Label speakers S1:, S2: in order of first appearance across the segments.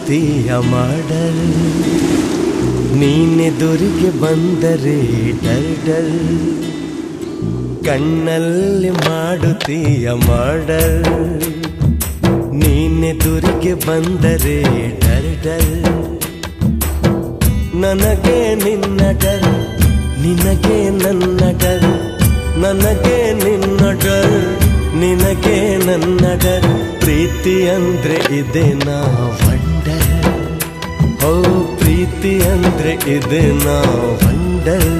S1: ಮಾಡುತ್ತೀಯ ಮಾಡಲ್. ನೀನೆದುರಿಗೆ ಬಂದರೆ ಡಲ್ ಕಣ್ಣಲ್ಲಿ ಮಾಡುತ್ತೀಯ ಮಾಡಲ್. ನೀನೆದುರಿಗೆ ಬಂದರೆ ಡರ್ ನನಗೆ ನಿನ್ನ ಡಲ್ ನಿನಗೆ ನನ್ನ ಡಲ್ ನನಗೆ ನಿನ್ನ ಡಲ್ ನಿನಗೆ ನನ್ನ ಡಲ್ ಪ್ರೀತಿ ಅಂದ್ರೆ ಇದೆ ಇದೆ ನಾವು ವಂಡರ್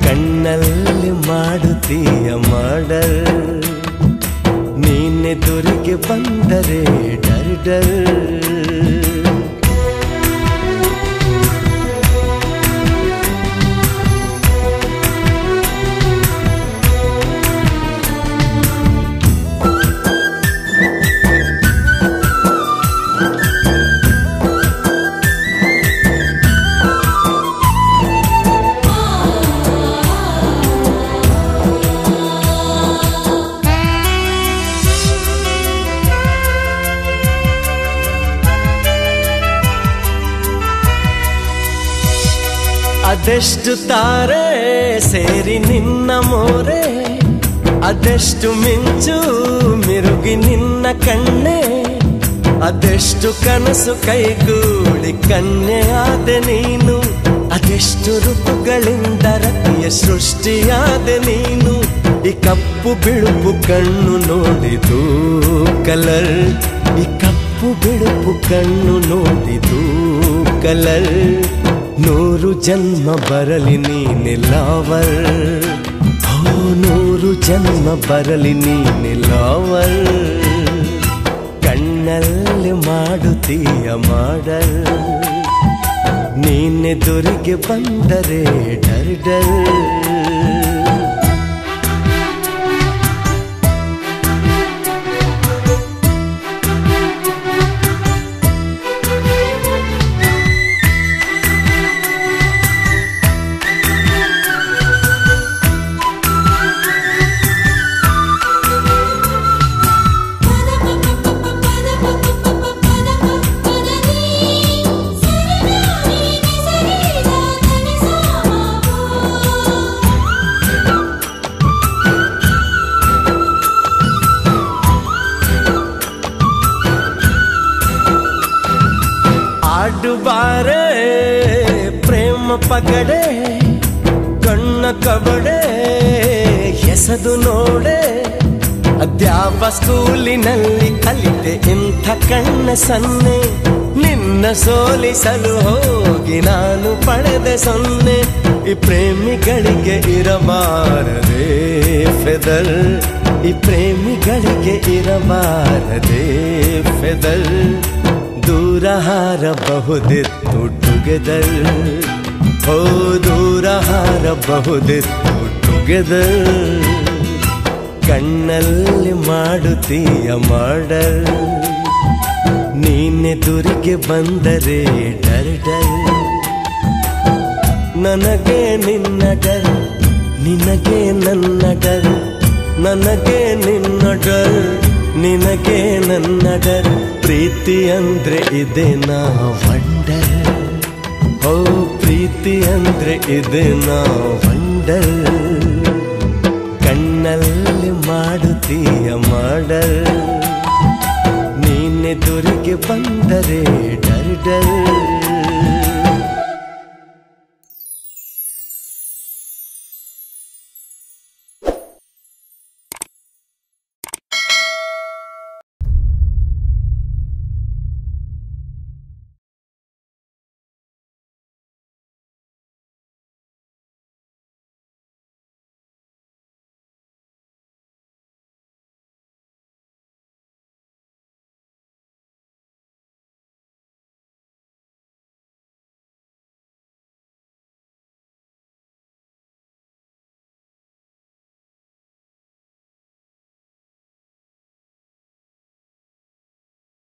S1: ಕಣ್ಣಲ್ಲಿ ಮಾಡುತ್ತೀಯ ಮಾಡಲ್. ನೀನೆದುರಿಗೆ ಬಂದರೆ ಡರ್ ಡರ್ ಅದೆಷ್ಟು ತಾರೆ ಸೇರಿ ನಿನ್ನ ಮೋರೆ? ಅದೆಷ್ಟು ಮಿಂಚು ಮಿರುಗಿ ನಿನ್ನ ಕಣ್ಣೆ? ಅದೆಷ್ಟು ಕನಸು ಕೈಗೂಡಿ ಕನ್ಯೆಯಾದ ನೀನು? ಅದೆಷ್ಟು ಋತುಗಳಿಂದ ರತಿಯ ಸೃಷ್ಟಿಯಾದ ನೀನು? ಈ ಕಪ್ಪು ಬಿಳುಪು ಕಣ್ಣು ನೋಡಿದು ಕಲರ್ ಈ ಕಪ್ಪು ಬಿಳುಪು ಕಣ್ಣು ನೋಡಿದು ಕಲರ್ ನೂರು ಜನ್ಮ ಬರಲಿ ನೀನಿಲ್ಲವರ್ ಹೋ ನೂರು ಜನ್ಮ ಬರಲಿ ನೀನಿಲ್ಲವರ್ ಕಣ್ಣಲ್ಲಿ ಮಾಡುತ್ತೀಯ ಮಾಡಲ್. ನೀನೆದುರಿಗೆ ಬಂದರೆ ಡರ್ ಡರ್ ಪಗಡೆ, ಕಣ್ಣ ಕಬಡೆ ಎಸದು ನೋಡೆ. ಅದ್ಯಾವ ಸ್ಕೂಲಿನಲ್ಲಿ ಕಲಿತೆ ಇಂಥ ಕಣ್ಣ ಸನ್ನೆ. ನಿನ್ನ ಸೋಲಿಸಲು ಹೋಗಿ ನಾನು ಪಡೆದೆ ಸೊನ್ನೆ. ಈ ಪ್ರೇಮಿಗಳಿಗೆ ಇರಬಾರದೆ ಫೆದಲ್. ಈ ಪ್ರೇಮಿಗಳಿಗೆ ಇರಬಾರದೆ ಫೆದಲ್. ದೂರ ಹಾರಬಹುದಿತ್ತು ಟುಗೆದರ್ ಓ ದೂರ ಹಾರಬಹುದಿತ್ತು ಟುಗೆದರ್ ಕಣ್ಣಲ್ಲಿ ಮಾಡುತ್ತೀಯ ಮಾಡಲ್ ನೀನೆದುರಿಗೆ ಬಂದರೆ ಡರ್ ಡರ್ ನನಗೆ ನಿನ್ನ ಡರ್ ನಿನಗೆ ನನ್ನ ಡರ್ ನನಗೆ ನಿನ್ನ ಡರ್ ನಿನಗೆ ನನ್ನ ಡರ್ ಪ್ರೀತಿ ಅಂದ್ರೆ ಇದೆ ನಾ ವಂಡರ್. ಓ ಪ್ರೀತಿ ಅಂದ್ರೆ ಇದೆ ನಾ ವಂಡರ್